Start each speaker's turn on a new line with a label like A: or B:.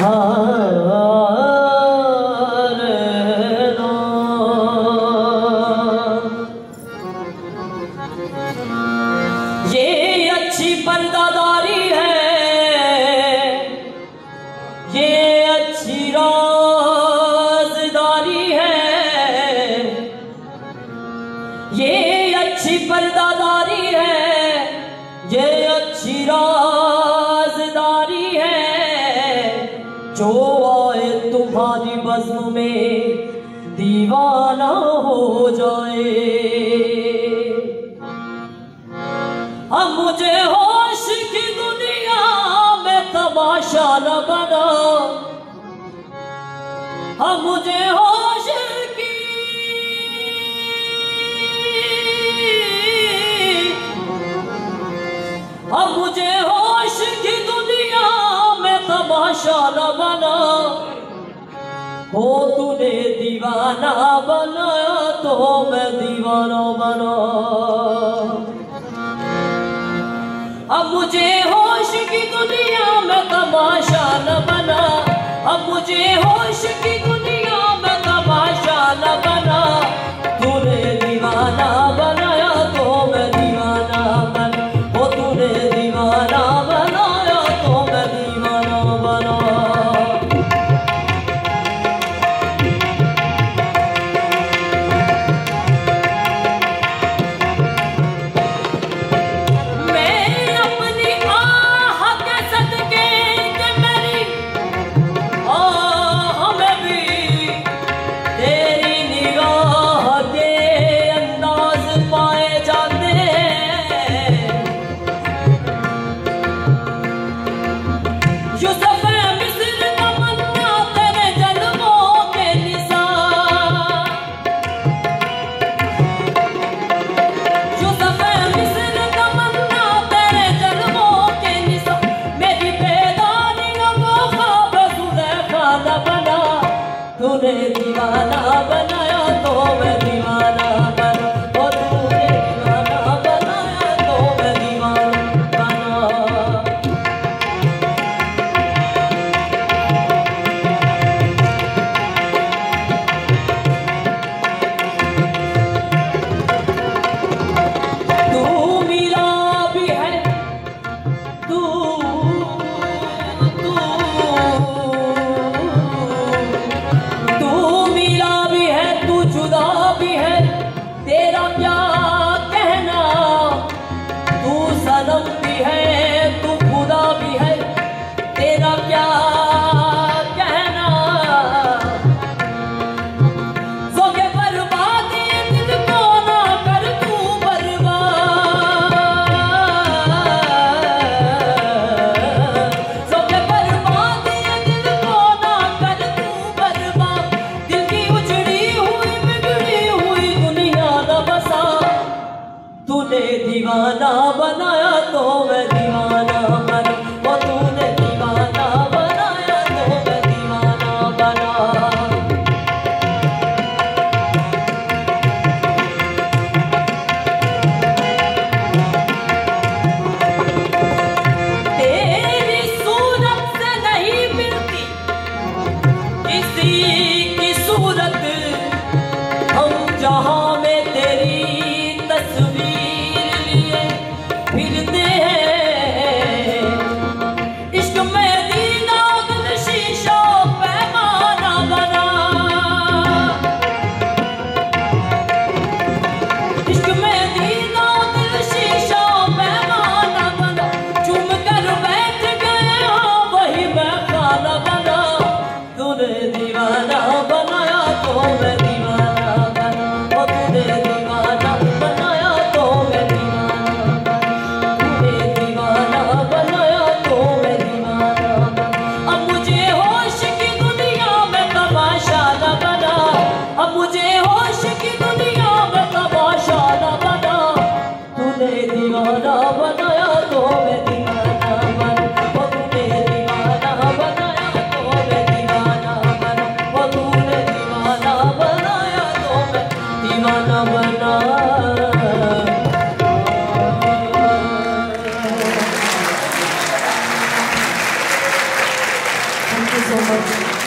A: ये अच्छी बंदादारी है। जो आए तुम्हारी बज़्म में, दीवाना हो जाए। अब मुझे होश की दुनिया में तमाशा न बना। अब मुझे होश की अब मुझे সল বলো। ও তুলে দিবানা বলো তোম দিবানো বলো। দিবানা दीवाना बनाया तो मैं
B: Thank you so much.